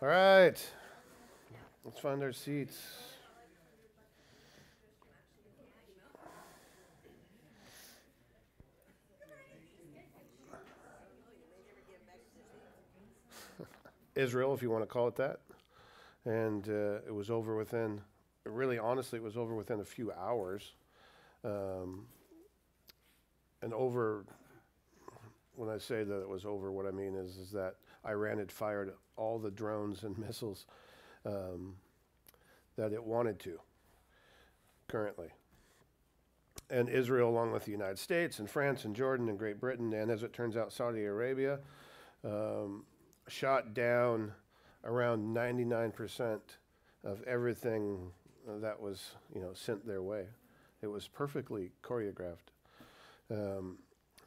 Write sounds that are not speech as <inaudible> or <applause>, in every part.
All right. Let's find our seats. <laughs> Israel, if you want to call it that. And uh, it was over within, really honestly, it was over within a few hours. Um, and over, when I say that it was over, what I mean is, is that Iran had fired all the drones and <laughs> missiles um, that it wanted to currently. And Israel, along with the United States and France and Jordan and Great Britain, and as it turns out, Saudi Arabia, um, shot down around 99% of everything that was, you know, sent their way. It was perfectly choreographed. Um,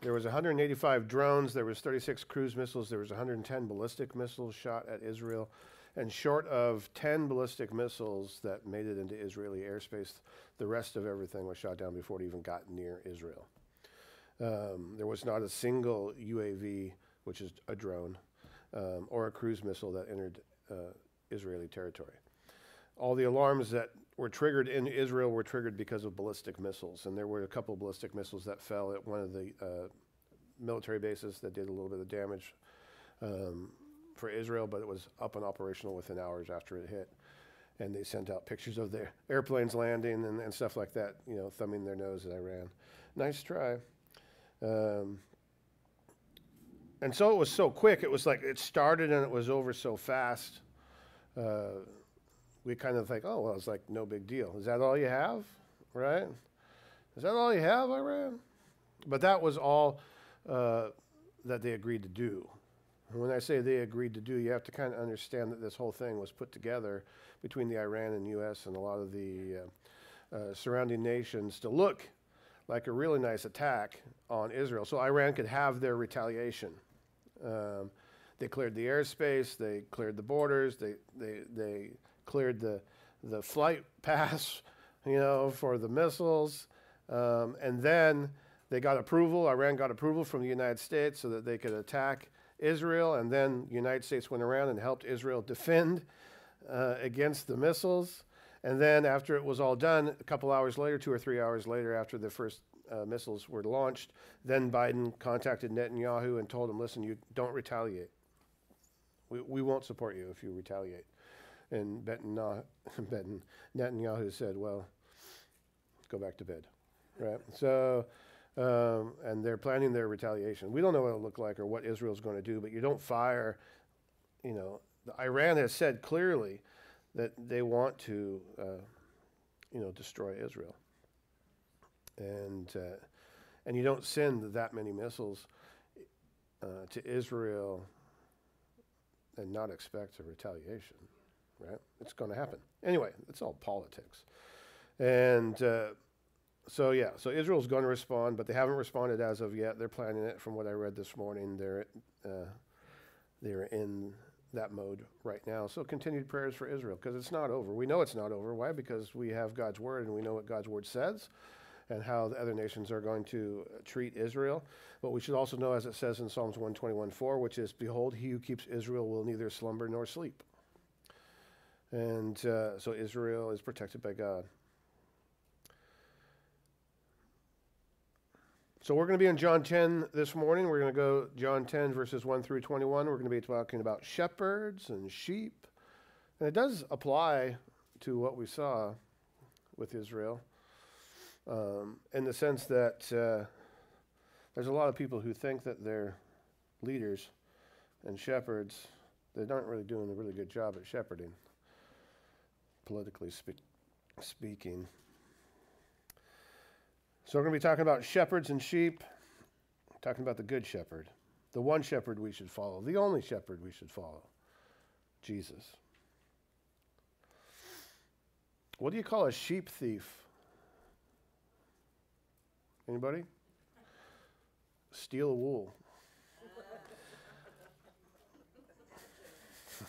there was 185 drones. There was 36 cruise missiles. There was 110 ballistic missiles shot at Israel, and short of 10 ballistic missiles that made it into Israeli airspace, the rest of everything was shot down before it even got near Israel. Um, there was not a single UAV, which is a drone, um, or a cruise missile that entered uh, Israeli territory. All the alarms that were triggered in Israel were triggered because of ballistic missiles, and there were a couple ballistic missiles that fell at one of the uh, military bases that did a little bit of damage um, for Israel, but it was up and operational within hours after it hit. And they sent out pictures of their airplanes landing and, and stuff like that, you know, thumbing their nose at Iran. Nice try. Um, and so it was so quick. It was like it started and it was over so fast. Uh, we kind of think, oh, well, it's like no big deal. Is that all you have? Right? Is that all you have, Iran? But that was all uh, that they agreed to do. And when I say they agreed to do, you have to kind of understand that this whole thing was put together between the Iran and U.S. and a lot of the uh, uh, surrounding nations to look like a really nice attack on Israel. So Iran could have their retaliation. Um, they cleared the airspace, they cleared the borders, they, they, they cleared the, the flight <laughs> pass, you know, for the missiles. Um, and then they got approval, Iran got approval from the United States so that they could attack Israel. And then the United States went around and helped Israel defend uh, against the missiles. And then after it was all done, a couple hours later, two or three hours later, after the first uh, missiles were launched, then Biden contacted Netanyahu and told him, listen, you don't retaliate. We, we won't support you if you retaliate. And <laughs> Netanyahu said, well, go back to bed. Right? So, um, and they're planning their retaliation. We don't know what it'll look like or what Israel's going to do, but you don't fire, you know, Iran has said clearly that they want to, uh, you know, destroy Israel. And, uh, and you don't send that many missiles uh, to Israel and not expect a retaliation, right? It's going to happen. Anyway, it's all politics. And uh, so, yeah, so Israel's going to respond, but they haven't responded as of yet. They're planning it from what I read this morning. They're, uh, they're in that mode right now. So continued prayers for Israel because it's not over. We know it's not over. Why? Because we have God's word and we know what God's word says and how the other nations are going to treat Israel. But we should also know, as it says in Psalms 121 4, which is, Behold, he who keeps Israel will neither slumber nor sleep. And uh, so Israel is protected by God. So we're going to be in John 10 this morning. We're going to go John 10, verses 1 through 21. We're going to be talking about shepherds and sheep. And it does apply to what we saw with Israel um, in the sense that uh, there's a lot of people who think that they're leaders and shepherds. They aren't really doing a really good job at shepherding, politically spe- speaking. So we're going to be talking about shepherds and sheep, talking about the good shepherd, the one shepherd we should follow, the only shepherd we should follow, Jesus. What do you call a sheep thief? Anybody? Steal wool. <laughs>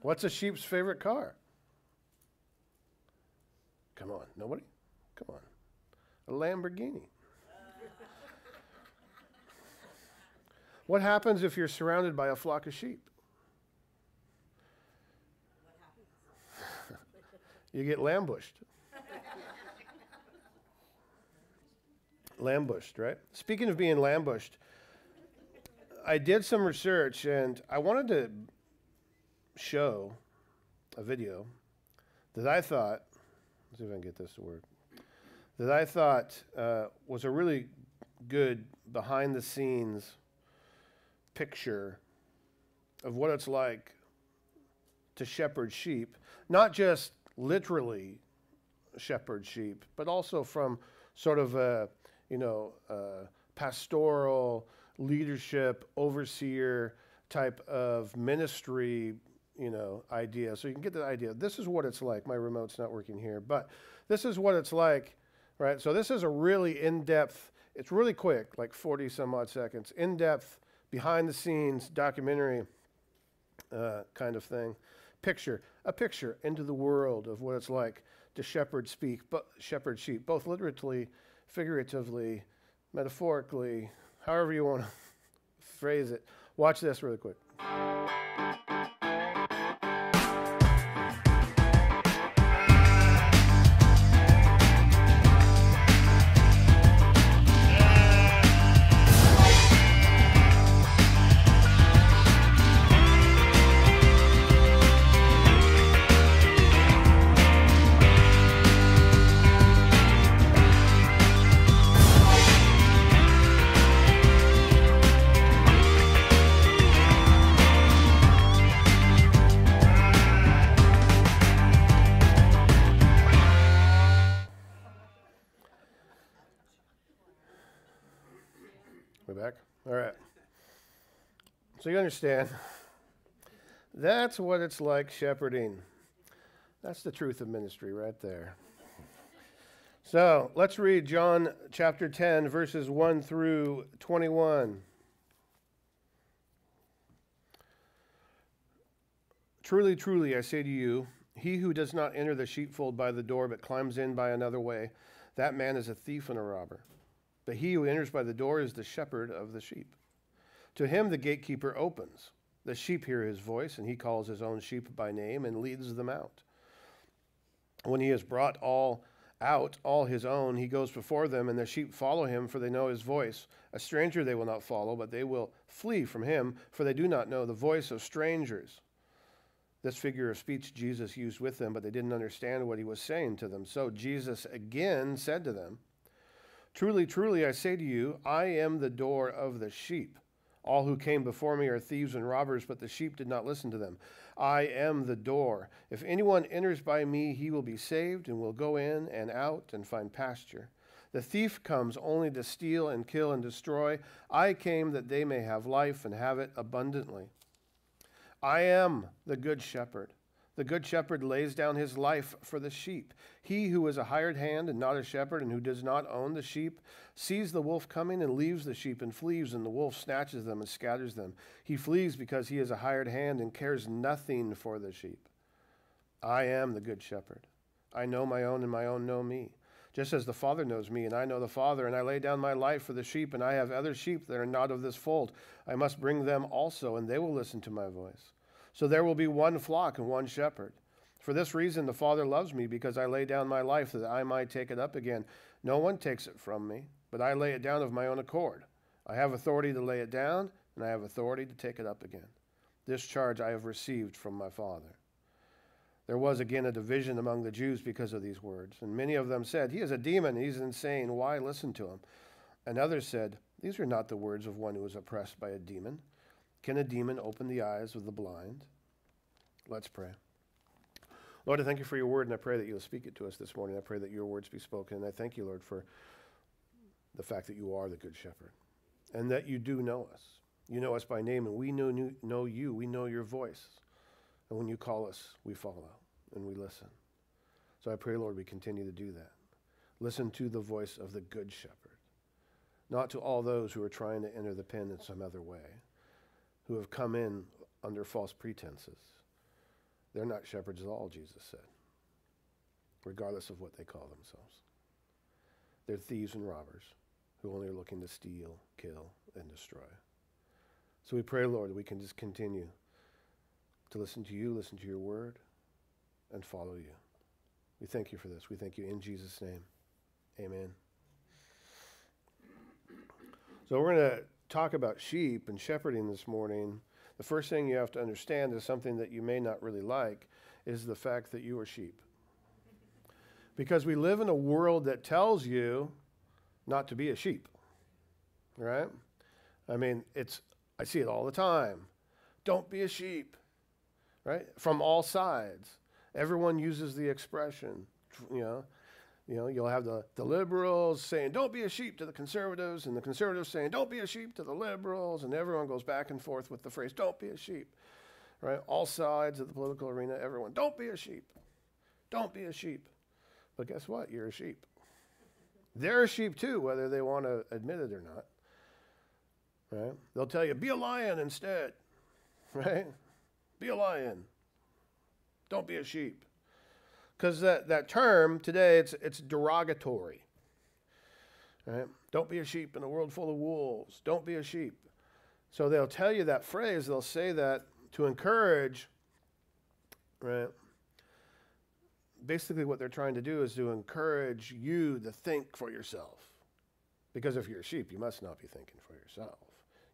What's a sheep's favorite car? Come on, nobody? Come on a Lamborghini. what happens if you're surrounded by a flock of sheep? <laughs> you get lambushed. lambushed, right? Speaking of being lambushed, I did some research and I wanted to show a video that I thought, let's see if I can get this to work, that I thought uh, was a really good behind the scenes picture of what it's like to shepherd sheep, not just literally shepherd sheep, but also from sort of a, you know, a pastoral leadership, overseer type of ministry, you know, idea. So you can get the idea. This is what it's like. My remote's not working here, but this is what it's like, right? So this is a really in-depth, it's really quick, like 40 some odd seconds, in-depth, behind the scenes documentary uh, kind of thing. Picture, a picture into the world of what it's like to shepherd speak, but shepherd sheep, both literally, figuratively, metaphorically, however you want to <laughs> phrase it. Watch this really quick. So you understand, that's what it's like shepherding. That's the truth of ministry right there. So let's read John chapter 10, verses 1 through 21. Truly, truly, I say to you, he who does not enter the sheepfold by the door, but climbs in by another way, that man is a thief and a robber. But he who enters by the door is the shepherd of the sheep. To him the gatekeeper opens. The sheep hear his voice, and he calls his own sheep by name and leads them out. When he has brought all out, all his own, he goes before them, and the sheep follow him, for they know his voice. A stranger they will not follow, but they will flee from him, for they do not know the voice of strangers. This figure of speech Jesus used with them, but they didn't understand what he was saying to them. So Jesus again said to them, Truly, truly, I say to you, I am the door of the sheep. All who came before me are thieves and robbers, but the sheep did not listen to them. I am the door. If anyone enters by me, he will be saved and will go in and out and find pasture. The thief comes only to steal and kill and destroy. I came that they may have life and have it abundantly. I am the good shepherd. The good shepherd lays down his life for the sheep. He who is a hired hand and not a shepherd, and who does not own the sheep, sees the wolf coming and leaves the sheep and flees, and the wolf snatches them and scatters them. He flees because he is a hired hand and cares nothing for the sheep. I am the good shepherd. I know my own, and my own know me. Just as the Father knows me, and I know the Father, and I lay down my life for the sheep, and I have other sheep that are not of this fold. I must bring them also, and they will listen to my voice. So there will be one flock and one shepherd. For this reason, the Father loves me, because I lay down my life that I might take it up again. No one takes it from me, but I lay it down of my own accord. I have authority to lay it down, and I have authority to take it up again. This charge I have received from my Father. There was again a division among the Jews because of these words, and many of them said, He is a demon, he's insane, why listen to him? And others said, These are not the words of one who is oppressed by a demon. Can a demon open the eyes of the blind? Let's pray. Lord, I thank you for your word, and I pray that you'll speak it to us this morning. I pray that your words be spoken. And I thank you, Lord, for the fact that you are the good shepherd and that you do know us. You know us by name, and we know, know you. We know your voice. And when you call us, we follow and we listen. So I pray, Lord, we continue to do that. Listen to the voice of the good shepherd, not to all those who are trying to enter the pen in some other way who have come in under false pretenses. They're not shepherds at all, Jesus said, regardless of what they call themselves. They're thieves and robbers who only are looking to steal, kill, and destroy. So we pray, Lord, we can just continue to listen to you, listen to your word, and follow you. We thank you for this. We thank you in Jesus' name. Amen. So, we're going to talk about sheep and shepherding this morning. The first thing you have to understand is something that you may not really like is the fact that you are sheep. Because we live in a world that tells you not to be a sheep, right? I mean, it's, I see it all the time. Don't be a sheep, right? From all sides. Everyone uses the expression, you know. You know, you'll have the, the liberals saying, don't be a sheep to the conservatives, and the conservatives saying, don't be a sheep to the liberals, and everyone goes back and forth with the phrase, don't be a sheep, right? All sides of the political arena, everyone, don't be a sheep. Don't be a sheep. But guess what? You're a sheep. They're a sheep too, whether they want to admit it or not. Right? They'll tell you, be a lion instead. <laughs> Right? Be a lion. Don't be a sheep. Because that, that term today, it's, it's derogatory. Right? Don't be a sheep in a world full of wolves. Don't be a sheep. So they'll tell you that phrase, they'll say that to encourage, right? Basically, what they're trying to do is to encourage you to think for yourself. Because if you're a sheep, you must not be thinking for yourself.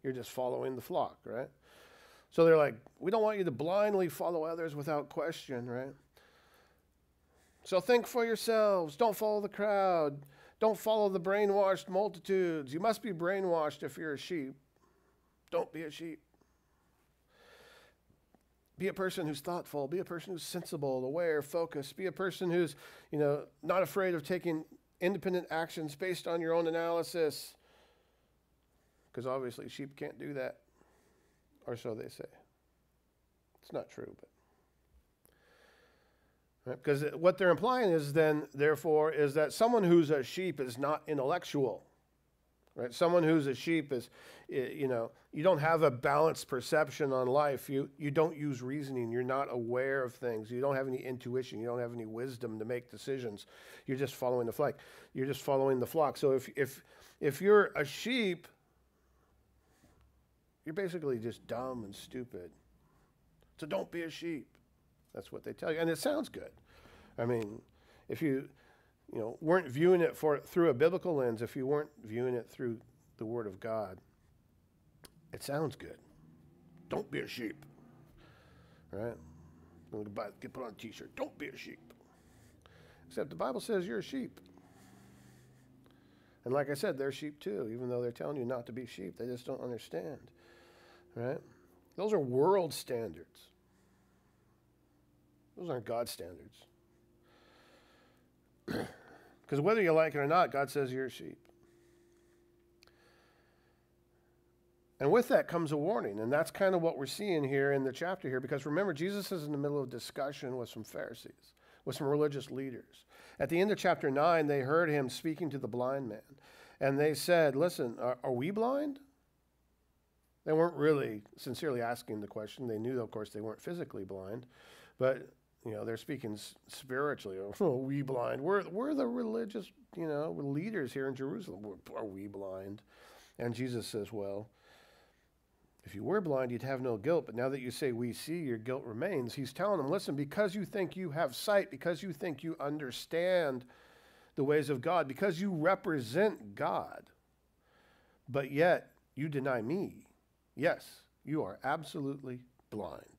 You're just following the flock, right? So they're like, we don't want you to blindly follow others without question, right? So think for yourselves. Don't follow the crowd. Don't follow the brainwashed multitudes. You must be brainwashed if you're a sheep. Don't be a sheep. Be a person who's thoughtful. Be a person who's sensible, aware, focused. Be a person who's, you know, not afraid of taking independent actions based on your own analysis. Because obviously sheep can't do that or so they say. It's not true, but. Because what they're implying is then, therefore, is that someone who's a sheep is not intellectual. Right? Someone who's a sheep is, you know, you don't have a balanced perception on life. You, you don't use reasoning. You're not aware of things. You don't have any intuition. You don't have any wisdom to make decisions. You're just following the flock. You're just following the flock. So if, if, if you're a sheep, you're basically just dumb and stupid. So don't be a sheep. That's what they tell you. And it sounds good. I mean, if you, you know, weren't viewing it for through a biblical lens, if you weren't viewing it through the Word of God, it sounds good. Don't be a sheep. Right? Get put on a t-shirt. Don't be a sheep. Except the Bible says you're a sheep. And like I said, they're sheep too, even though they're telling you not to be sheep. They just don't understand. Right? Those are world standards. Those aren't God's standards. <clears throat> Because whether you like it or not, God says you're a sheep. And with that comes a warning. And that's kind of what we're seeing here in the chapter here. Because remember, Jesus is in the middle of discussion with some Pharisees, with some religious leaders. At the end of chapter 9, they heard him speaking to the blind man. And they said, Listen, are, are we blind? They weren't really sincerely asking the question. They knew, of course, they weren't physically blind, but you know they're speaking spiritually. <laughs> Oh, we blind? We're we're the religious, you know, leaders here in Jerusalem. Are we blind? And Jesus says, well. If you were blind, you'd have no guilt. But now that you say we see, your guilt remains. He's telling them, listen, because you think you have sight, because you think you understand the ways of God, because you represent God, but yet you deny me, Yes, you are absolutely blind.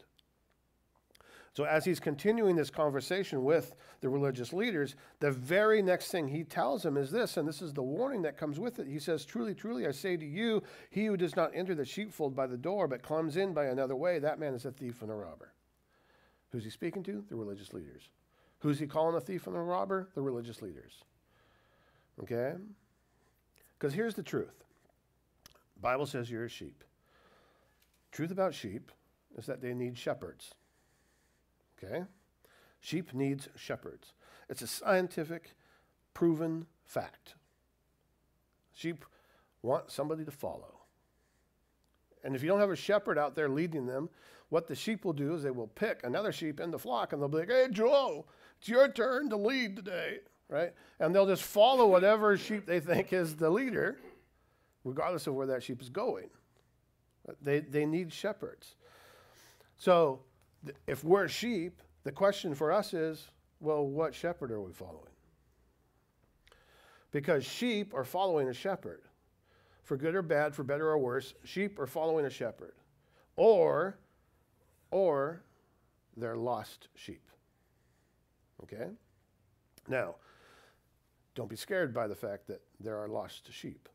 So, as he's continuing this conversation with the religious leaders, the very next thing he tells them is this, and this is the warning that comes with it. He says, Truly, truly, I say to you, he who does not enter the sheepfold by the door, but comes in by another way, that man is a thief and a robber. Who's he speaking to? The religious leaders. Who's he calling a thief and a robber? The religious leaders. Okay? Because here's the truth Bible says you're a sheep. Truth about sheep is that they need shepherds. Okay? Sheep needs shepherds. It's a scientific, proven fact. Sheep want somebody to follow. And if you don't have a shepherd out there leading them, what the sheep will do is they will pick another sheep in the flock and they'll be like, hey, Joe, it's your turn to lead today, right? And they'll just follow whatever sheep they think is the leader, regardless of where that sheep is going. They, they need shepherds. So if we're sheep, the question for us is Well, what shepherd are we following? Because sheep are following a shepherd. For good or bad, for better or worse, sheep are following a shepherd. Or, or they're lost sheep. Okay? Now, don't be scared by the fact that there are lost sheep.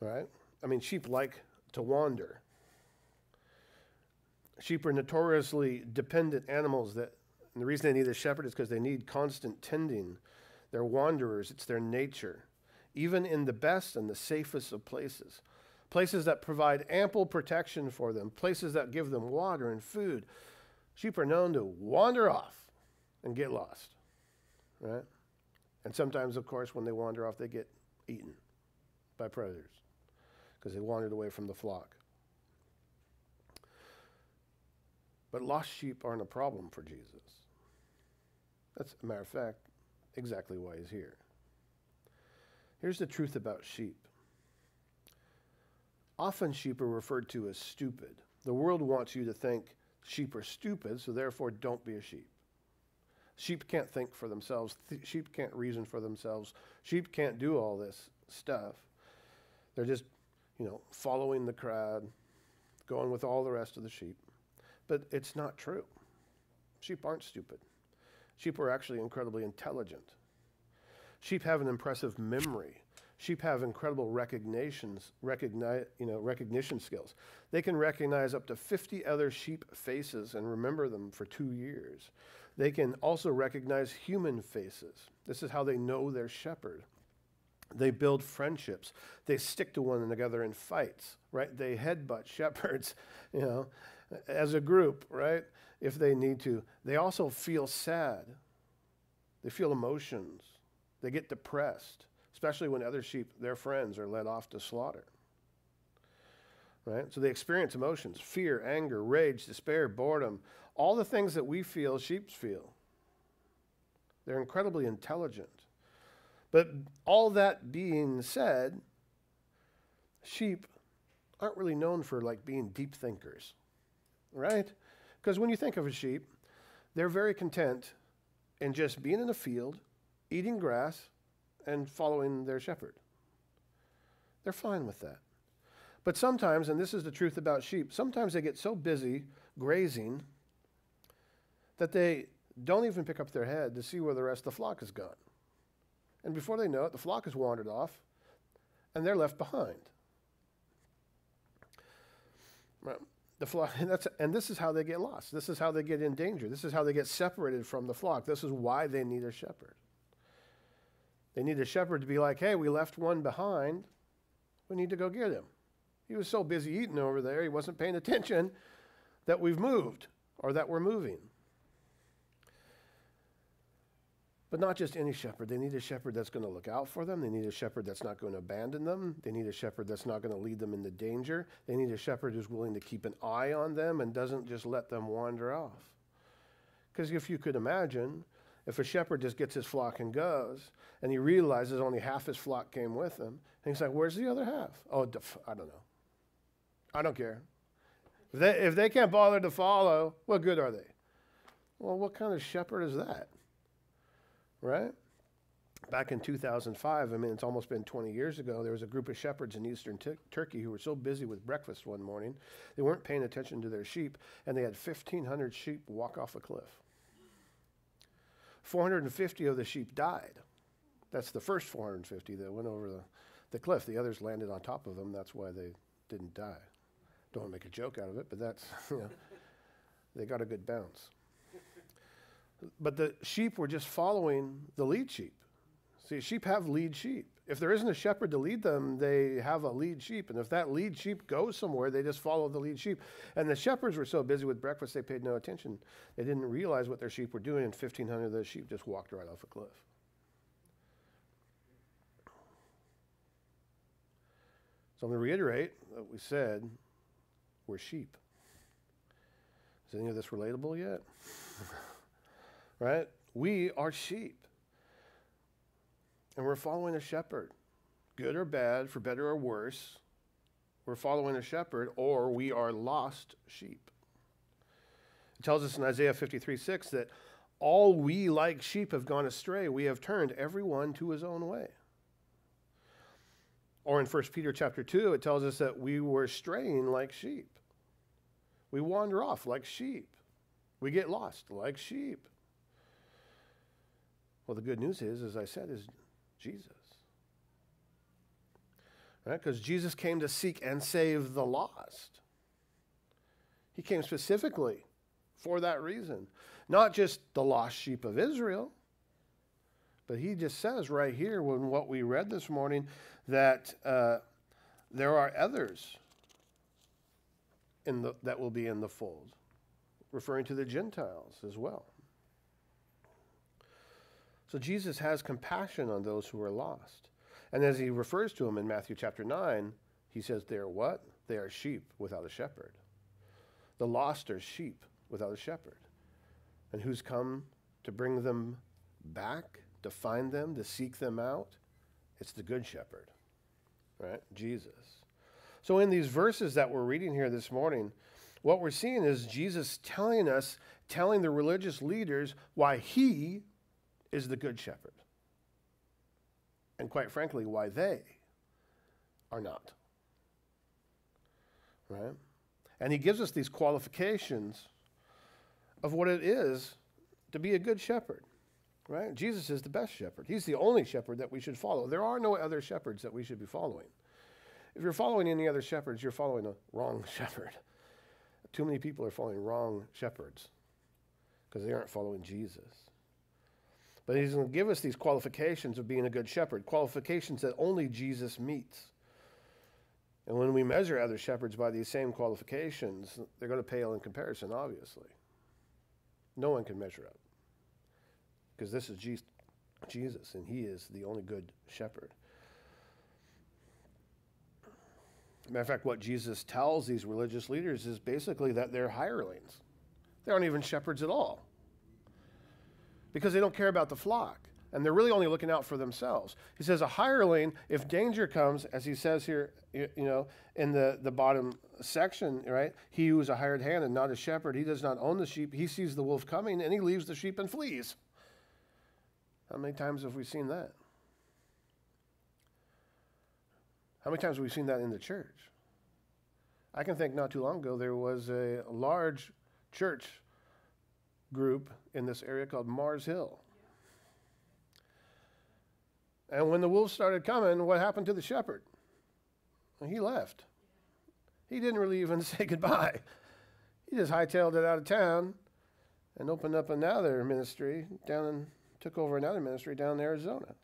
Right? I mean, sheep like to wander. Sheep are notoriously dependent animals that, and the reason they need a shepherd is because they need constant tending. They're wanderers, it's their nature, even in the best and the safest of places. Places that provide ample protection for them, places that give them water and food. Sheep are known to wander off and get lost, right? And sometimes, of course, when they wander off, they get eaten by predators because they wandered away from the flock. But lost sheep aren't a problem for Jesus. That's a matter of fact exactly why he's here. Here's the truth about sheep. Often sheep are referred to as stupid. The world wants you to think sheep are stupid, so therefore don't be a sheep. Sheep can't think for themselves. Th- sheep can't reason for themselves. Sheep can't do all this stuff. They're just, you know, following the crowd, going with all the rest of the sheep. But it's not true. Sheep aren't stupid. Sheep are actually incredibly intelligent. Sheep have an impressive memory. Sheep have incredible recognitions, recogni- you know, recognition skills. They can recognize up to 50 other sheep faces and remember them for two years. They can also recognize human faces. This is how they know their shepherd. They build friendships. They stick to one another in fights, right? They headbutt <laughs> shepherds, you know, as a group, right? If they need to. They also feel sad. They feel emotions. They get depressed, especially when other sheep, their friends, are led off to slaughter. Right? So they experience emotions fear, anger, rage, despair, boredom, all the things that we feel, sheep feel. They're incredibly intelligent. But all that being said, sheep aren't really known for like being deep thinkers, right? Because when you think of a sheep, they're very content in just being in a field, eating grass, and following their shepherd. They're fine with that. But sometimes, and this is the truth about sheep, sometimes they get so busy grazing that they don't even pick up their head to see where the rest of the flock has gone. And before they know it, the flock has wandered off and they're left behind. The flock, and, that's, and this is how they get lost. This is how they get in danger. This is how they get separated from the flock. This is why they need a shepherd. They need a shepherd to be like, hey, we left one behind. We need to go get him. He was so busy eating over there, he wasn't paying attention that we've moved or that we're moving. But not just any shepherd. They need a shepherd that's going to look out for them. They need a shepherd that's not going to abandon them. They need a shepherd that's not going to lead them into danger. They need a shepherd who's willing to keep an eye on them and doesn't just let them wander off. Because if you could imagine, if a shepherd just gets his flock and goes, and he realizes only half his flock came with him, and he's like, Where's the other half? Oh, I don't know. I don't care. If they, if they can't bother to follow, what good are they? Well, what kind of shepherd is that? Right? Back in 2005, I mean, it's almost been 20 years ago, there was a group of shepherds in eastern t- Turkey who were so busy with breakfast one morning, they weren't paying attention to their sheep, and they had 1,500 sheep walk off a cliff. 450 of the sheep died. That's the first 450 that went over the, the cliff. The others landed on top of them. That's why they didn't die. Don't make a joke out of it, but that's, <laughs> you know, they got a good bounce. But the sheep were just following the lead sheep. See, sheep have lead sheep. If there isn't a shepherd to lead them, they have a lead sheep. And if that lead sheep goes somewhere, they just follow the lead sheep. And the shepherds were so busy with breakfast, they paid no attention. They didn't realize what their sheep were doing, and 1,500 of those sheep just walked right off a cliff. So I'm going to reiterate what we said we're sheep. Is any of this relatable yet? <laughs> right? We are sheep. And we're following a shepherd, good or bad, for better or worse. We're following a shepherd, or we are lost sheep. It tells us in Isaiah 53 6 that all we like sheep have gone astray. We have turned everyone to his own way. Or in 1 Peter chapter 2, it tells us that we were straying like sheep. We wander off like sheep. We get lost like sheep. Well, the good news is, as I said, is Jesus. Right? Because Jesus came to seek and save the lost. He came specifically for that reason. Not just the lost sheep of Israel, but he just says right here, when what we read this morning, that uh, there are others in the, that will be in the fold, referring to the Gentiles as well. So Jesus has compassion on those who are lost. And as he refers to them in Matthew chapter 9, he says, They are what? They are sheep without a shepherd. The lost are sheep without a shepherd. And who's come to bring them back, to find them, to seek them out? It's the good shepherd, right? Jesus. So, in these verses that we're reading here this morning, what we're seeing is Jesus telling us, telling the religious leaders why he is the good shepherd. And quite frankly, why they are not. Right? And he gives us these qualifications of what it is to be a good shepherd. Right? Jesus is the best shepherd. He's the only shepherd that we should follow. There are no other shepherds that we should be following. If you're following any other shepherds, you're following a wrong <laughs> shepherd. Too many people are following wrong shepherds because they aren't following Jesus. But he's going to give us these qualifications of being a good shepherd, qualifications that only Jesus meets. And when we measure other shepherds by these same qualifications, they're going to pale in comparison, obviously. No one can measure up because this is Jesus, and he is the only good shepherd. Matter of fact, what Jesus tells these religious leaders is basically that they're hirelings. They aren't even shepherds at all because they don't care about the flock and they're really only looking out for themselves. He says, A hireling, if danger comes, as he says here, you, know, in the, the bottom section, right? He who is a hired hand and not a shepherd, he does not own the sheep. He sees the wolf coming and he leaves the sheep and flees. How many times have we seen that? How many times have we seen that in the church? I can think not too long ago there was a large church group in this area called Mars Hill. And when the wolves started coming, what happened to the shepherd? he left. He didn't really even <laughs> say goodbye. He just hightailed it out of town and opened up another ministry down and took over another ministry down in Arizona.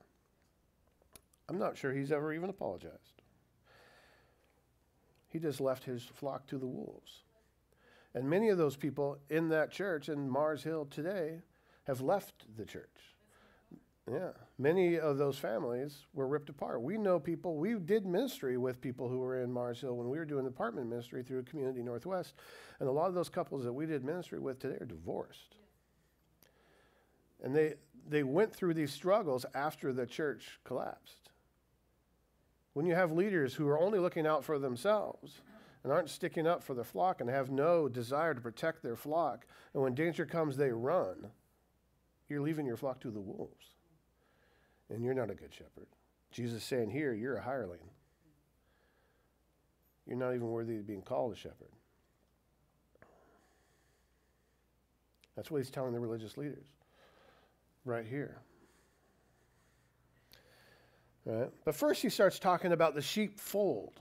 I'm not sure he's ever even apologized. He just left his flock to the wolves. And many of those people in that church in Mars Hill today have left the church. Yeah, many of those families were ripped apart. We know people, we did ministry with people who were in Mars Hill when we were doing apartment ministry through Community Northwest. And a lot of those couples that we did ministry with today are divorced. And they, they went through these struggles after the church collapsed. When you have leaders who are only looking out for themselves, and aren't sticking up for their flock and have no desire to protect their flock, and when danger comes, they run, you're leaving your flock to the wolves. And you're not a good shepherd. Jesus is saying here, you're a hireling. You're not even worthy of being called a shepherd. That's what he's telling the religious leaders right here. Right? But first he starts talking about the sheepfold.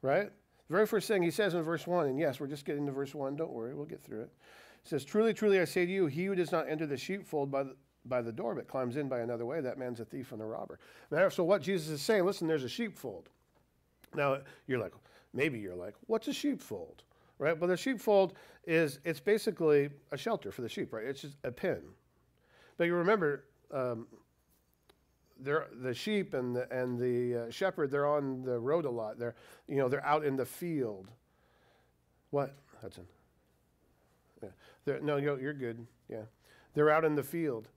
Right? The very first thing he says in verse 1, and yes, we're just getting to verse 1, don't worry, we'll get through it. He says, Truly, truly, I say to you, he who does not enter the sheepfold by the, by the door, but climbs in by another way, that man's a thief and a robber. Now, so what Jesus is saying, listen, there's a sheepfold. Now, you're like, maybe you're like, what's a sheepfold? Right? But a sheepfold is, it's basically a shelter for the sheep, right? It's just a pen. But you remember, um, they're the sheep and the and the uh, shepherd. They're on the road a lot. They're you know they're out in the field. What Hudson? Yeah. No, you're, you're good. Yeah, they're out in the field,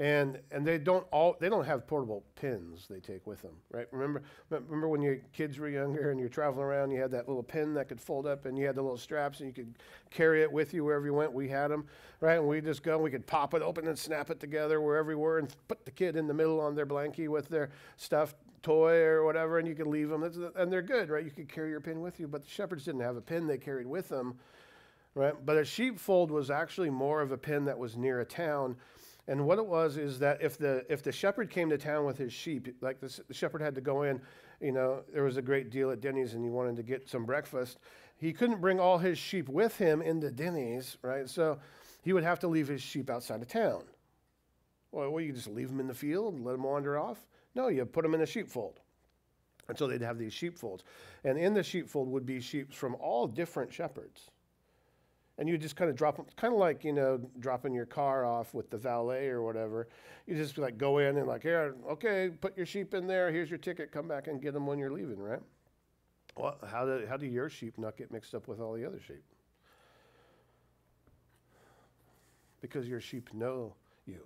and and they don't all they don't have portable pins they take with them, right? Remember remember when your kids were younger and you're traveling around, you had that little pin that could fold up, and you had the little straps, and you could carry it with you wherever you went. We had them, right? And we just go, and we could pop it open and snap it together wherever we were, and put the kid in the middle on their blankie with their stuffed toy or whatever, and you could leave them, and they're good, right? You could carry your pin with you, but the shepherds didn't have a pin they carried with them, right? But a sheepfold was actually more of a pin that was near a town and what it was is that if the if the shepherd came to town with his sheep, like the, the shepherd had to go in, you know, there was a great deal at Denny's, and he wanted to get some breakfast. He couldn't bring all his sheep with him into Denny's, right? So he would have to leave his sheep outside of town. Well, well you just leave them in the field and let them wander off? No, you put them in a sheepfold. And so they'd have these sheepfolds. And in the sheepfold would be sheep from all different shepherds and you just kind of drop them, kind of like you know dropping your car off with the valet or whatever. You just like go in and like here, okay, put your sheep in there. Here's your ticket. Come back and get them when you're leaving, right? Well, how do how do your sheep not get mixed up with all the other sheep? Because your sheep know you.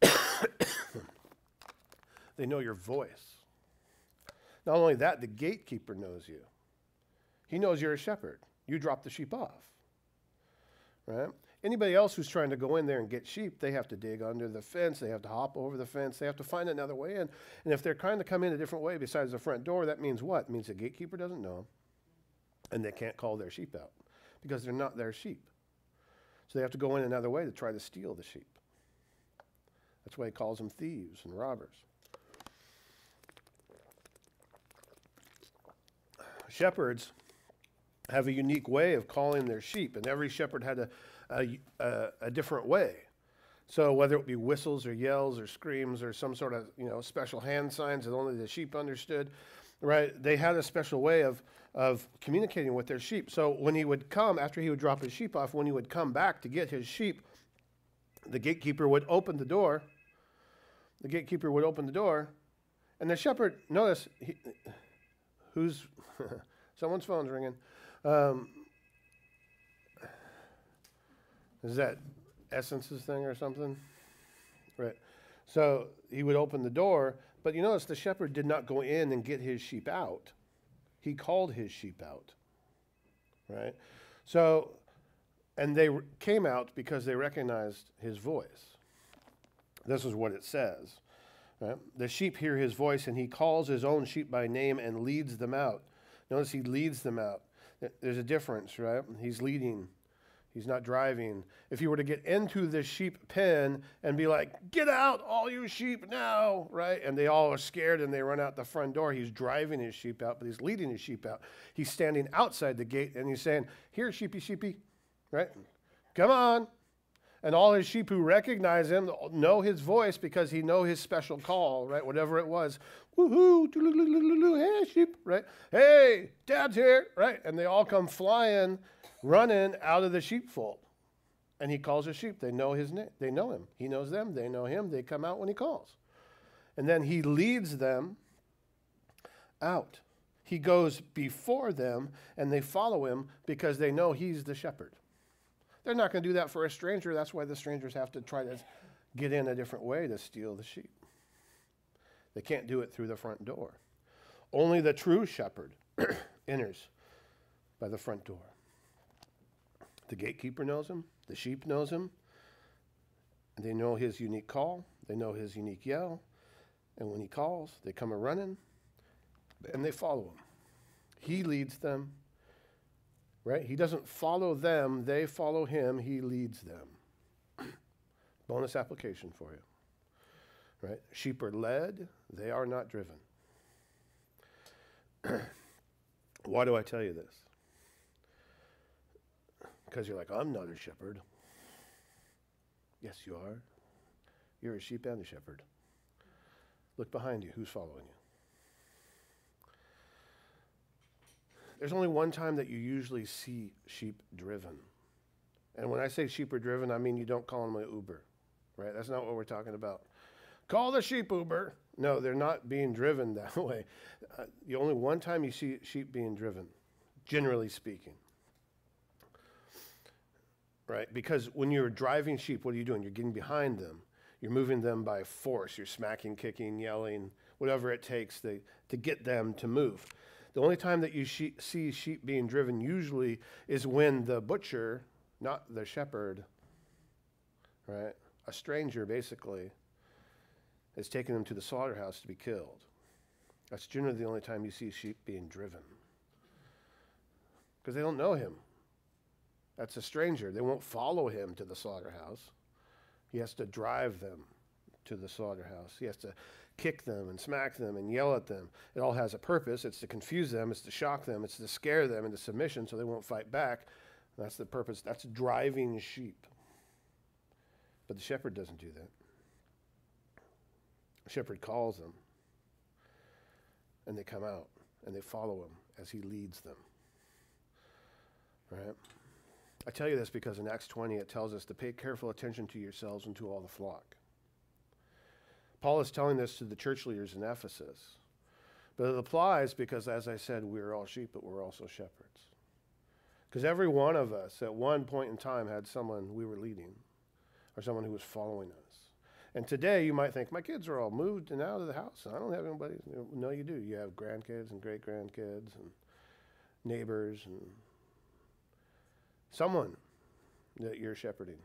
<coughs> they know your voice. Not only that, the gatekeeper knows you. He knows you're a shepherd you drop the sheep off. Right? Anybody else who's trying to go in there and get sheep, they have to dig under the fence, they have to hop over the fence, they have to find another way in. And if they're trying to come in a different way besides the front door, that means what? It means the gatekeeper doesn't know them, and they can't call their sheep out because they're not their sheep. So they have to go in another way to try to steal the sheep. That's why he calls them thieves and robbers. Shepherds have a unique way of calling their sheep, and every shepherd had a, a, a, a different way. So whether it be whistles or yells or screams or some sort of you know special hand signs that only the sheep understood, right? They had a special way of of communicating with their sheep. So when he would come after he would drop his sheep off, when he would come back to get his sheep, the gatekeeper would open the door. The gatekeeper would open the door, and the shepherd notice he, who's <laughs> someone's phone's ringing. Um, is that Essence's thing or something? Right. So he would open the door, but you notice the shepherd did not go in and get his sheep out. He called his sheep out. Right? So, and they came out because they recognized his voice. This is what it says. Right? The sheep hear his voice, and he calls his own sheep by name and leads them out. Notice he leads them out. There's a difference, right? He's leading. He's not driving. If he were to get into the sheep pen and be like, get out, all you sheep now, right? And they all are scared and they run out the front door. He's driving his sheep out, but he's leading his sheep out. He's standing outside the gate and he's saying, here, sheepy, sheepy, right? Come on, and all his sheep who recognize him know his voice because he know his special call, right? Whatever it was, woohoo, hey sheep, right? Hey, dad's here, right? And they all come flying, running out of the sheepfold. And he calls his sheep. They know his name. They know him. He knows them. They know him. They come out when he calls. And then he leads them out. He goes before them and they follow him because they know he's the shepherd. They're not going to do that for a stranger. That's why the strangers have to try to get in a different way to steal the sheep. They can't do it through the front door. Only the true shepherd <coughs> enters by the front door. The gatekeeper knows him, the sheep knows him, they know his unique call, they know his unique yell, and when he calls, they come a running and they follow him. He leads them, right? He doesn't follow them, they follow him, he leads them. <clears throat> Bonus application for you. Right? Sheep are led, they are not driven. <clears throat> Why do I tell you this? Because you're like, I'm not a shepherd. Yes, you are. You're a sheep and a shepherd. Look behind you. Who's following you? There's only one time that you usually see sheep driven. And when I say sheep are driven, I mean you don't call them an Uber, right? That's not what we're talking about. Call the sheep Uber. No, they're not being driven <laughs> that way. Uh, the only one time you see sheep being driven, generally speaking. Right? Because when you're driving sheep, what are you doing? You're getting behind them You're moving them by force. You're smacking, kicking, yelling, whatever it takes to, to get them to move. The only time that you she- see sheep being driven usually is when the butcher, not the shepherd, right? A stranger basically is taking them to the slaughterhouse to be killed. That's generally the only time you see sheep being driven because they don't know him. That's a stranger. They won't follow him to the slaughterhouse. He has to drive them to the slaughterhouse. He has to kick them and smack them and yell at them. It all has a purpose. It's to confuse them, it's to shock them, it's to scare them into submission so they won't fight back. That's the purpose. That's driving sheep. But the shepherd doesn't do that. The shepherd calls them, and they come out and they follow him as he leads them. Right? I tell you this because in Acts 20 it tells us to pay careful attention to yourselves and to all the flock. Paul is telling this to the church leaders in Ephesus. But it applies because, as I said, we're all sheep, but we're also shepherds. Because every one of us at one point in time had someone we were leading or someone who was following us. And today you might think, my kids are all moved and out of the house. I don't have anybody. No, you do. You have grandkids and great grandkids and neighbors and someone that you're shepherding.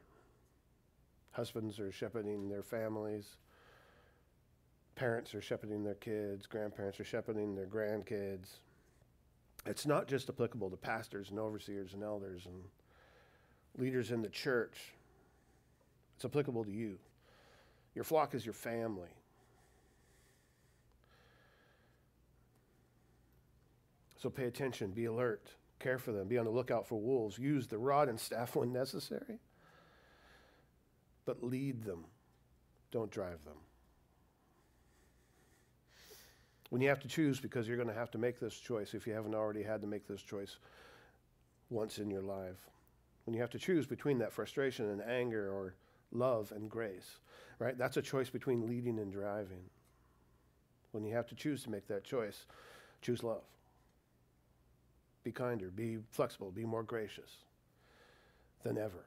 Husbands are shepherding their families. Parents are shepherding their kids. Grandparents are shepherding their grandkids. It's not just applicable to pastors and overseers and elders and leaders in the church. It's applicable to you. Your flock is your family. So pay attention, be alert, care for them, be on the lookout for wolves. Use the rod and staff when necessary, but lead them, don't drive them. When you have to choose, because you're going to have to make this choice if you haven't already had to make this choice once in your life. When you have to choose between that frustration and anger or love and grace, right? That's a choice between leading and driving. When you have to choose to make that choice, choose love. Be kinder, be flexible, be more gracious than ever.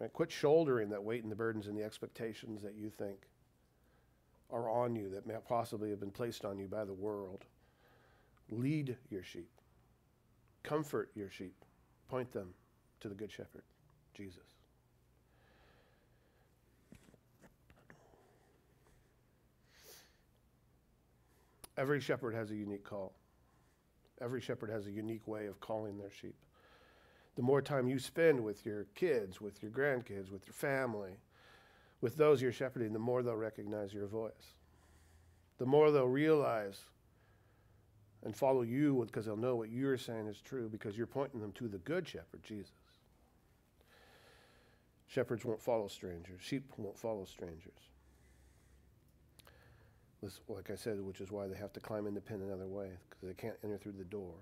Right? Quit shouldering that weight and the burdens and the expectations that you think are on you that may possibly have been placed on you by the world. Lead your sheep, comfort your sheep, point them to the Good Shepherd, Jesus. Every shepherd has a unique call. Every shepherd has a unique way of calling their sheep. The more time you spend with your kids, with your grandkids, with your family, with those you're shepherding, the more they'll recognize your voice. The more they'll realize and follow you because they'll know what you're saying is true because you're pointing them to the good shepherd, Jesus. Shepherds won't follow strangers, sheep won't follow strangers. This, like I said, which is why they have to climb in the pen another way because they can't enter through the door.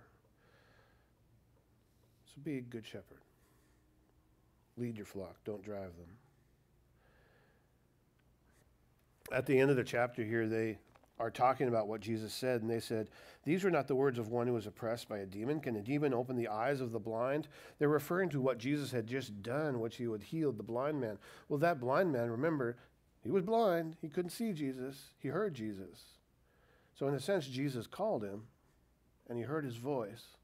So be a good shepherd. Lead your flock, don't drive them at the end of the chapter here, they are talking about what Jesus said, and they said, These are not the words of one who is oppressed by a demon. Can a demon open the eyes of the blind? They're referring to what Jesus had just done, which he had healed the blind man. Well, that blind man, remember, he was blind. He couldn't see Jesus. He heard Jesus. So, in a sense, Jesus called him, and he heard his voice.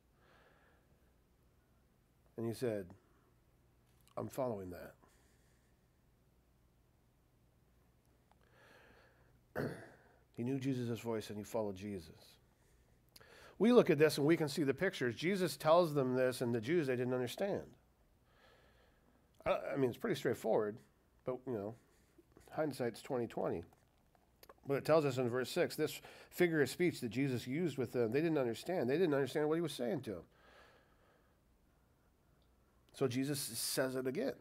And he said, I'm following that. He knew Jesus' voice and he followed Jesus. We look at this and we can see the pictures. Jesus tells them this, and the Jews, they didn't understand. I, mean, it's pretty straightforward, but, you know, hindsight's 2020. But it tells us in verse 6 this figure of speech that Jesus used with them, they didn't understand. They didn't understand what he was saying to them. So Jesus says it again.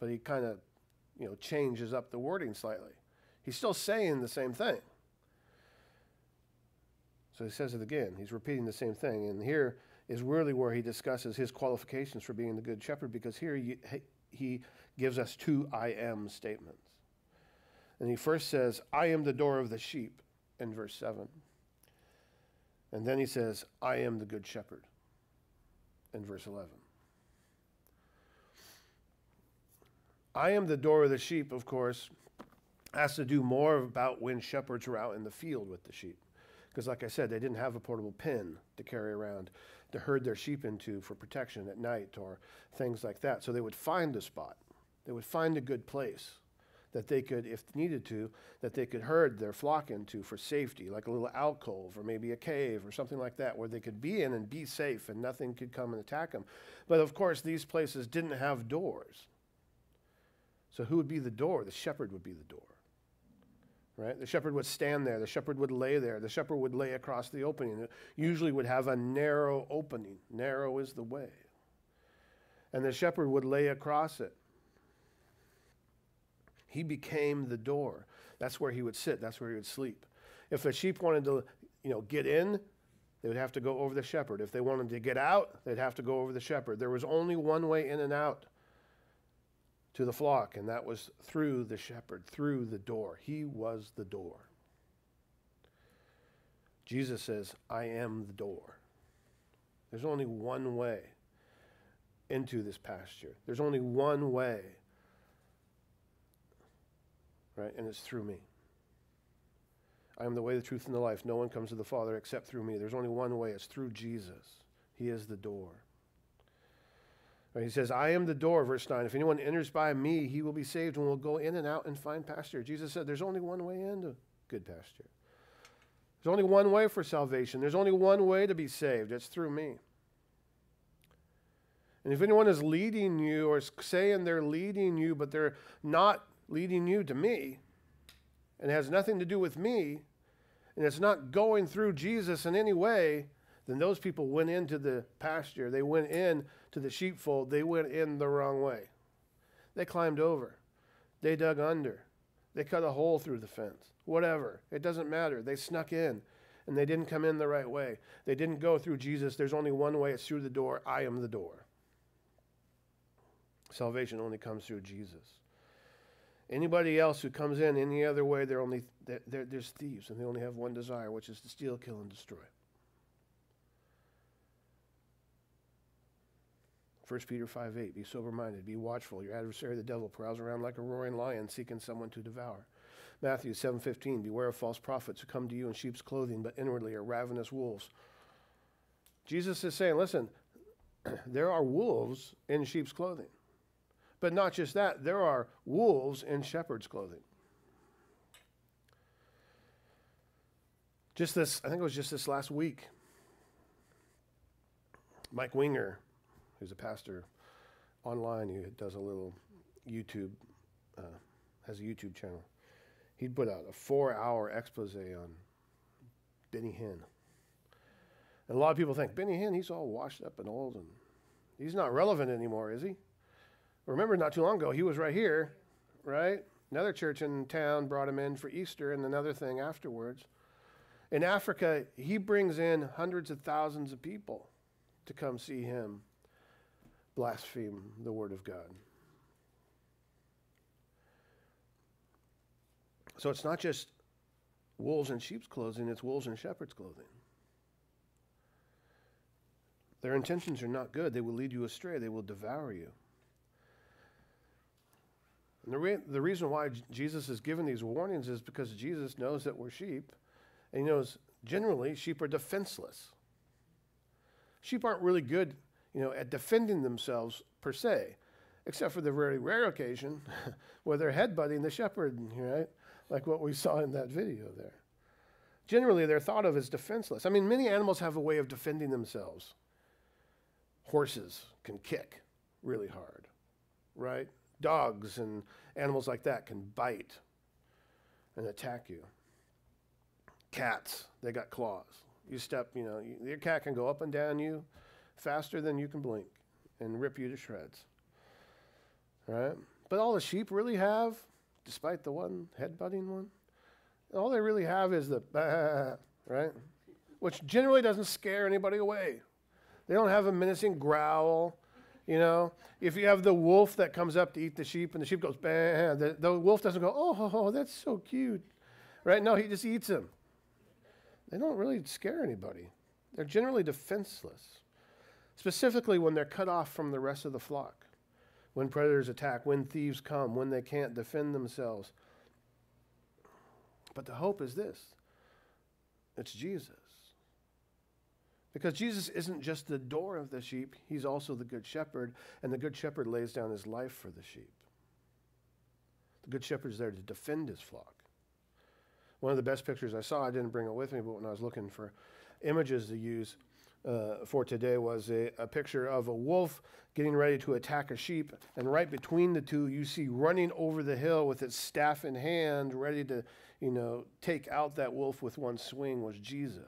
But he kind of, you know, changes up the wording slightly. He's still saying the same thing. So he says it again. He's repeating the same thing. And here is really where he discusses his qualifications for being the good shepherd because here he, he gives us two I am statements. And he first says, I am the door of the sheep in verse 7. And then he says, I am the good shepherd in verse 11. I am the door of the sheep, of course, has to do more about when shepherds were out in the field with the sheep. Because, like I said, they didn't have a portable pen to carry around to herd their sheep into for protection at night or things like that. So they would find a spot, they would find a good place that they could, if needed to, that they could herd their flock into for safety, like a little alcove or maybe a cave or something like that, where they could be in and be safe and nothing could come and attack them. But of course, these places didn't have doors. So who would be the door? The shepherd would be the door. Right? The shepherd would stand there. The shepherd would lay there. The shepherd would lay across the opening. It usually would have a narrow opening. Narrow is the way. And the shepherd would lay across it. He became the door. That's where he would sit. That's where he would sleep. If a sheep wanted to, you know, get in, they would have to go over the shepherd. If they wanted to get out, they'd have to go over the shepherd. There was only one way in and out to the flock, and that was through the shepherd, through the door. He was the door. Jesus says, I am the door. There's only one way into this pasture. There's only one way right? And it's through me. I am the way, the truth, and the life. No one comes to the Father except through me. There's only one way. It's through Jesus. He is the door. He says, I am the door, verse 9. If anyone enters by me, he will be saved and will go in and out and find pasture. Jesus said, There's only one way into good pasture. There's only one way for salvation. There's only one way to be saved. It's through me. And if anyone is leading you or saying they're leading you, but they're not leading you to me and has nothing to do with me, and it's not going through Jesus in any way, then those people went into the pasture. They went in to the sheepfold. They went in the wrong way. They climbed over. They dug under. They cut a hole through the fence. Whatever. It doesn't matter. They snuck in and they didn't come in the right way. They didn't go through Jesus. There's only one way. It's through the door. I am the door. Salvation only comes through Jesus. Anybody else who comes in any other way, they're only they're, they're, there's thieves, and they only have one desire, which is to steal, kill, and destroy. 1 Peter 5 8, be sober minded, be watchful. Your adversary, the devil, prowls around like a roaring lion, seeking someone to devour. Matthew 7 15, beware of false prophets who come to you in sheep's clothing, but inwardly are ravenous wolves. Jesus is saying, listen, <clears throat> there are wolves in sheep's clothing. But not just that, there are wolves in shepherd's clothing. Just this, I think it was just this last week. Mike Winger, who's a pastor online, who does a little YouTube, uh, has a YouTube channel. He'd put out a four hour expose on Benny Hinn. And a lot of people think, Benny Hinn, he's all washed up and old and he's not relevant anymore, is he? Remember, not too long ago, he was right here, right? Another church in town brought him in for Easter and another thing afterwards. In Africa, he brings in hundreds of thousands of people to come see him blaspheme the Word of God. So it's not just wolves in sheep's clothing, it's wolves in shepherd's clothing. Their intentions are not good. They will lead you astray, they will devour you. And the, re- the reason why J- Jesus is giving these warnings is because Jesus knows that we're sheep, and he knows generally sheep are defenseless. Sheep aren't really good, you know, at defending themselves per se, except for the very rare occasion <laughs> where they're headbutting the shepherd, right? Like what we saw in that video there. Generally, they're thought of as defenseless. I mean, many animals have a way of defending themselves. Horses can kick really hard, right? Dogs and animals like that can bite and attack you. Cats, they got claws. You step, you know, your cat can go up and down you faster than you can blink and rip you to shreds. Right? But all the sheep really have, despite the one headbutting one, all they really have is the bah, right? Which generally doesn't scare anybody away. They don't have a menacing growl. You know, if you have the wolf that comes up to eat the sheep and the sheep goes, bah, the, the wolf doesn't go, oh, that's so cute. Right? No, he just eats them. They don't really scare anybody. They're generally defenseless, specifically when they're cut off from the rest of the flock. when predators attack, when thieves come, when they can't defend themselves. But the hope is this it's Jesus. Because Jesus isn't just the door of the sheep, he's also the good shepherd, and the good shepherd lays down his life for the sheep. The good shepherd is there to defend his flock. One of the best pictures I saw, I didn't bring it with me, but when I was looking for images to use uh, for today, was a, a picture of a wolf getting ready to attack a sheep. And right between the two, you see running over the hill with its staff in hand, ready to, you know, take out that wolf with one swing, was Jesus.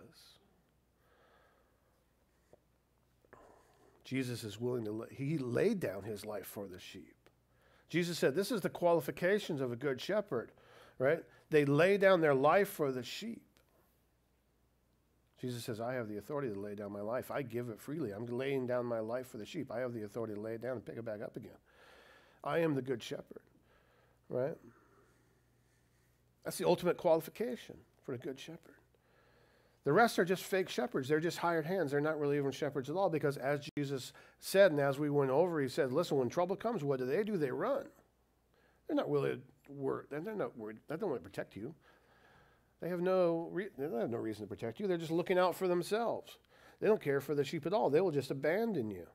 Jesus is willing to, he laid down his life for the sheep. Jesus said, This is the qualifications of a good shepherd, right? They lay down their life for the sheep. Jesus says, I have the authority to lay down my life. I give it freely. I'm laying down my life for the sheep. I have the authority to lay it down and pick it back up again. I am the good shepherd, right? That's the ultimate qualification for a good shepherd. The rest are just fake shepherds. They're just hired hands. They're not really even shepherds at all because, as Jesus said, and as we went over, he said, Listen, when trouble comes, what do they do? They run. They're not really worried. They're not worried. They don't want to protect you. They have no, re- they have no reason to protect you. They're just looking out for themselves. They don't care for the sheep at all. They will just abandon you.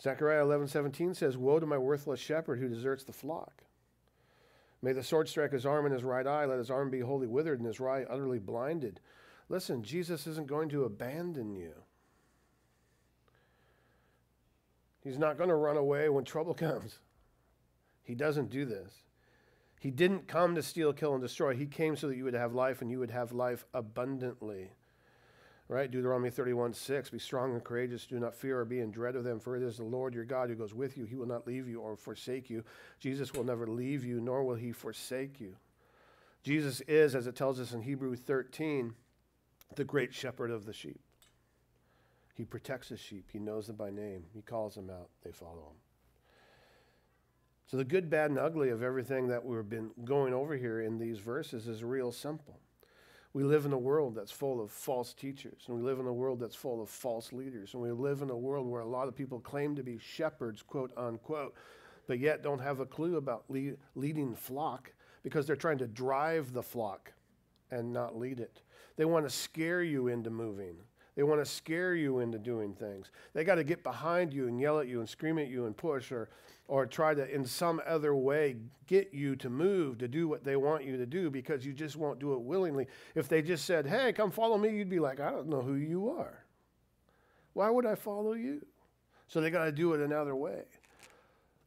Zechariah 11, 17 says, Woe to my worthless shepherd who deserts the flock. May the sword strike his arm and his right eye. Let his arm be wholly withered and his right utterly blinded. Listen, Jesus isn't going to abandon you. He's not going to run away when trouble <laughs> comes. He doesn't do this. He didn't come to steal, kill, and destroy. He came so that you would have life and you would have life abundantly. Right? Deuteronomy 31 6. Be strong and courageous. Do not fear or be in dread of them, for it is the Lord your God who goes with you. He will not leave you or forsake you. Jesus will never leave you, nor will he forsake you. Jesus is, as it tells us in Hebrew 13, the great shepherd of the sheep. He protects his sheep. He knows them by name. He calls them out. They follow him. So, the good, bad, and ugly of everything that we've been going over here in these verses is real simple. We live in a world that's full of false teachers, and we live in a world that's full of false leaders, and we live in a world where a lot of people claim to be shepherds, quote unquote, but yet don't have a clue about lead, leading flock because they're trying to drive the flock and not lead it. They want to scare you into moving. They want to scare you into doing things. They got to get behind you and yell at you and scream at you and push or, or try to, in some other way, get you to move to do what they want you to do because you just won't do it willingly. If they just said, hey, come follow me, you'd be like, I don't know who you are. Why would I follow you? So they got to do it another way.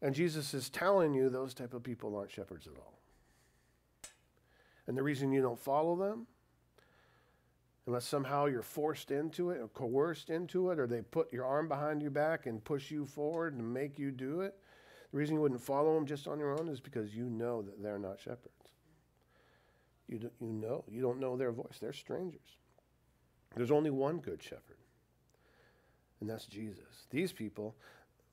And Jesus is telling you those type of people aren't shepherds at all. And the reason you don't follow them unless somehow you're forced into it or coerced into it or they put your arm behind your back and push you forward and make you do it. The reason you wouldn't follow them just on your own is because you know that they're not shepherds. You, do, you know, you don't know their voice. They're strangers. There's only one good shepherd, and that's Jesus. These people,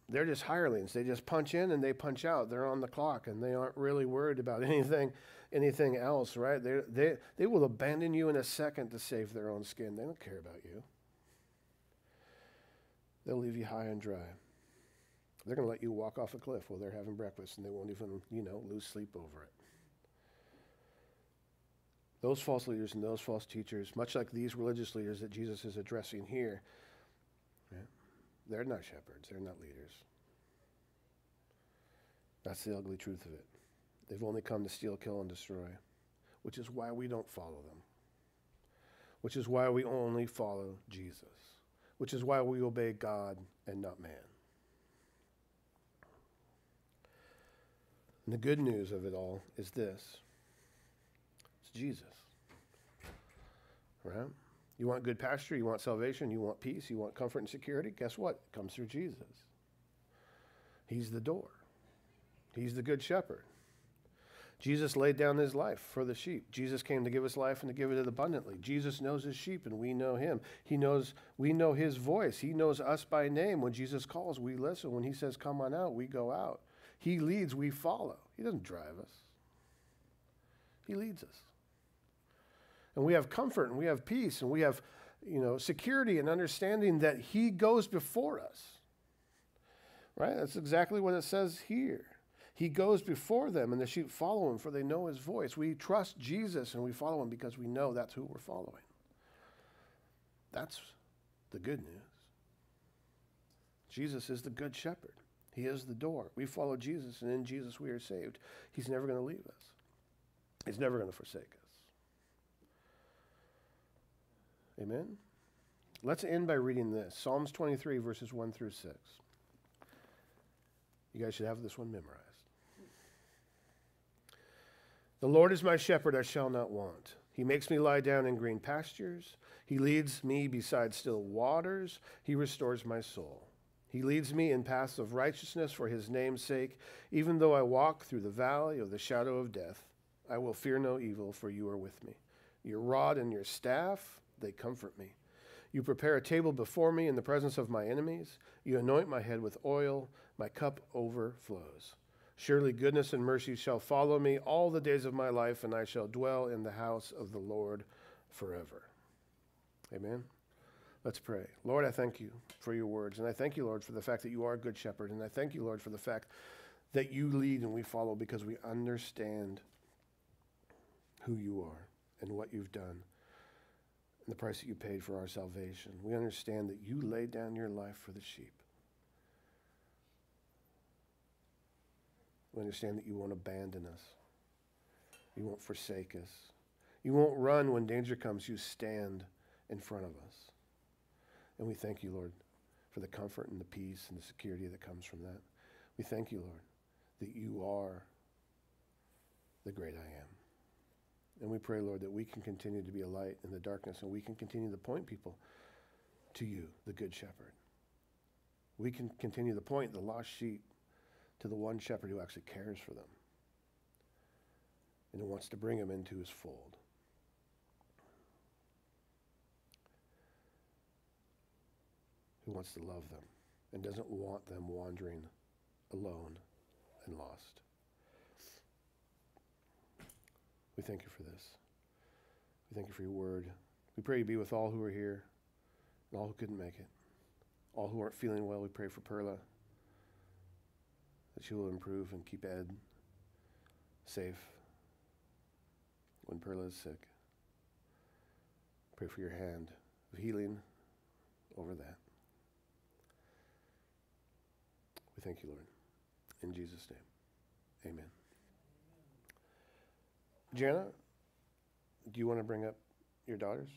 they're just hirelings. They just punch in and they punch out. They're on the clock and they aren't really worried about <laughs> anything anything else, right? They, they, they will abandon you in a second to save their own skin. They don't care about you. They'll leave you high and dry. They're going to let you walk off a cliff while they're having breakfast, and they won't even, you know, lose sleep over it. Those false leaders and those false teachers, much like these religious leaders that Jesus is addressing here, they're not shepherds, they're not leaders. That's the ugly truth of it. They've only come to steal, kill, and destroy, which is why we don't follow them, which is why we only follow Jesus, which is why we obey God and not man. And the good news of it all is this it's Jesus. Right? You want good pasture, you want salvation, you want peace, you want comfort and security. Guess what? It comes through Jesus. He's the door, He's the good shepherd. Jesus laid down his life for the sheep. Jesus came to give us life and to give it abundantly. Jesus knows his sheep and we know him. He knows we know his voice. He knows us by name. When Jesus calls, we listen. When he says come on out, we go out. He leads, we follow. He doesn't drive us. He leads us. And we have comfort and we have peace and we have, you know, security and understanding that he goes before us. Right? That's exactly what it says here. He goes before them, and the sheep follow him, for they know his voice. We trust Jesus and we follow him because we know that's who we're following. That's the good news. Jesus is the good shepherd. He is the door. We follow Jesus, and in Jesus we are saved. He's never going to leave us, He's never going to forsake us. Amen? Let's end by reading this Psalms 23, verses 1 through 6. You guys should have this one memorized. The Lord is my shepherd, I shall not want. He makes me lie down in green pastures. He leads me beside still waters. He restores my soul. He leads me in paths of righteousness for his name's sake. Even though I walk through the valley of the shadow of death, I will fear no evil, for you are with me. Your rod and your staff, they comfort me. You prepare a table before me in the presence of my enemies. You anoint my head with oil. My cup overflows. Surely goodness and mercy shall follow me all the days of my life, and I shall dwell in the house of the Lord forever. Amen. Let's pray. Lord, I thank you for your words, and I thank you, Lord, for the fact that you are a good shepherd, and I thank you, Lord, for the fact that you lead and we follow because we understand who you are and what you've done and the price that you paid for our salvation. We understand that you laid down your life for the sheep. We understand that you won't abandon us. You won't forsake us. You won't run when danger comes. You stand in front of us. And we thank you, Lord, for the comfort and the peace and the security that comes from that. We thank you, Lord, that you are the great I am. And we pray, Lord, that we can continue to be a light in the darkness and we can continue to point people to you, the Good Shepherd. We can continue to point the lost sheep to the one shepherd who actually cares for them and who wants to bring them into his fold. Who wants to love them and doesn't want them wandering alone and lost. We thank you for this. We thank you for your word. We pray you be with all who are here and all who couldn't make it. All who aren't feeling well, we pray for Perla that she will improve and keep Ed safe when Perla is sick. Pray for your hand of healing over that. We thank you, Lord. In Jesus' name, amen. Jana, do you want to bring up your daughters?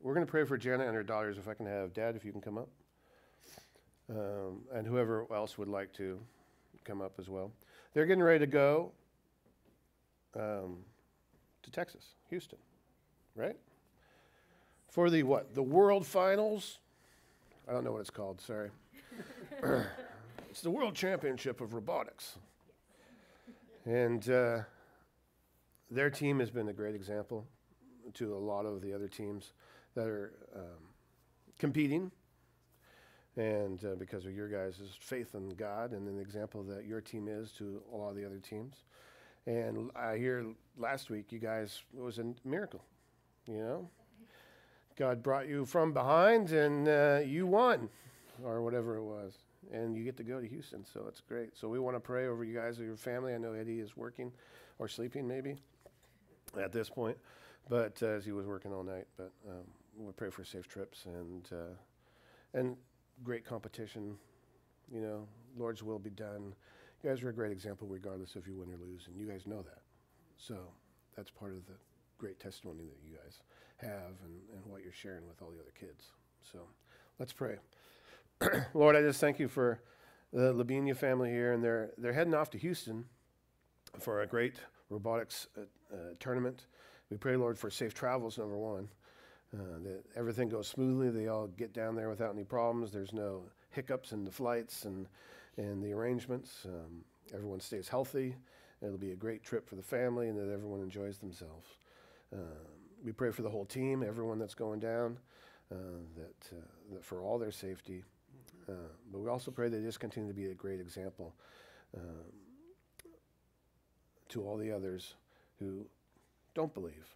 We're going to pray for Jana and her daughters. If I can have Dad, if you can come up um, and whoever else would like to come up as well. They're getting ready to go um, to Texas, Houston, right? For the what? The World Finals? I don't know what it's called, sorry. It's the World Championship of Robotics. And uh, their team has been a great example to a lot of the other teams that are um, competing and uh, because of your guys' faith in God and an example that your team is to a lot of the other teams. And I hear last week you guys, it was a miracle, you know? God brought you from behind and uh, you won, or whatever it was. And you get to go to Houston, so it's great. So we want to pray over you guys and your family. I know Eddie is working or sleeping maybe at this point, but uh, as he was working all night. But um, we pray for safe trips and uh, and great competition. You know, Lord's will be done. You guys are a great example, regardless if you win or lose, and you guys know that. So that's part of the great testimony that you guys have and, and what you're sharing with all the other kids. So let's pray. <clears throat> Lord, I just thank you for the Labinia family here, and they're they're heading off to Houston for a great robotics uh, uh, tournament. We pray, Lord, for safe travels. Number one, uh, that everything goes smoothly. They all get down there without any problems. There's no hiccups in the flights and, and the arrangements. Um, everyone stays healthy. It'll be a great trip for the family and that everyone enjoys themselves. Uh, we pray for the whole team, everyone that's going down, uh, that, uh, that for all their safety. Uh, but we also pray they just continue to be a great example um, to all the others who don't believe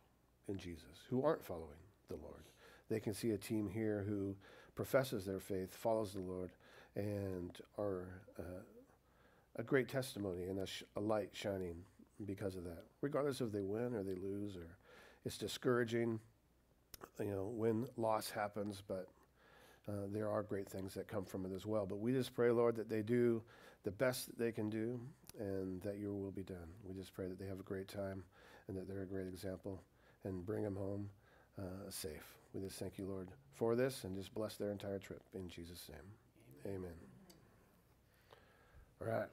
in Jesus, who aren't following the Lord. They can see a team here who professes their faith, follows the Lord, and are uh, a great testimony and a, sh- a light shining because of that. Regardless if they win or they lose, or it's discouraging, you know, when loss happens, but uh, there are great things that come from it as well. But we just pray, Lord, that they do the best that they can do and that your will be done. We just pray that they have a great time and that they're a great example and bring them home uh, safe. We just thank you, Lord, for this and just bless their entire trip in Jesus' name. Amen. All right.